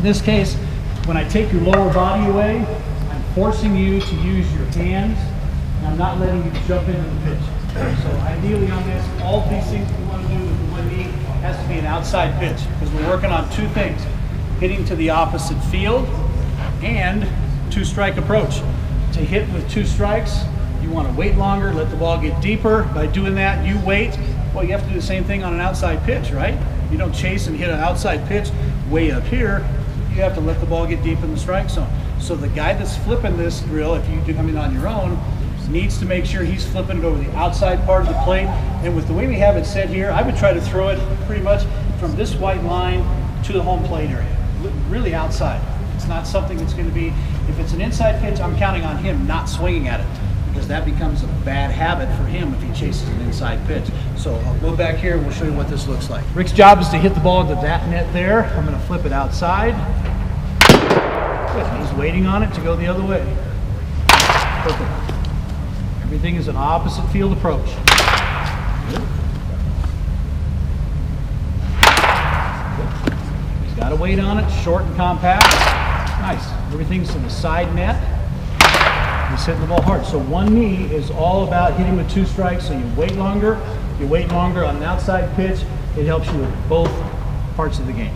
In this case, when I take your lower body away, I'm forcing you to use your hands, and I'm not letting you jump into the pitch. So ideally on this, all these things we want to do with one knee has to be an outside pitch, because we're working on two things, hitting to the opposite field and two strike approach. To hit with two strikes, you want to wait longer, let the ball get deeper. By doing that, you wait. Well, you have to do the same thing on an outside pitch, right? You don't chase and hit an outside pitch way up here. You have to let the ball get deep in the strike zone. So the guy that's flipping this drill, if you do come in on your own, needs to make sure he's flipping it over the outside part of the plate. And with the way we have it set here, I would try to throw it pretty much from this white line to the home plate area, really outside. It's not something that's going to be, if it's an inside pitch, I'm counting on him not swinging at it because that becomes a bad habit for him if he chases an inside pitch. So I'll go back here and we'll show you what this looks like. Rick's job is to hit the ball to that net there. I'm going to flip it outside. Good. He's waiting on it to go the other way. Perfect. Everything is an opposite field approach. Good. He's got to wait on it, short and compact. Nice. Everything's in the side net. He's hitting the ball hard. So one knee is all about hitting with two strikes. So you wait longer, you wait longer on an outside pitch. It helps you with both parts of the game.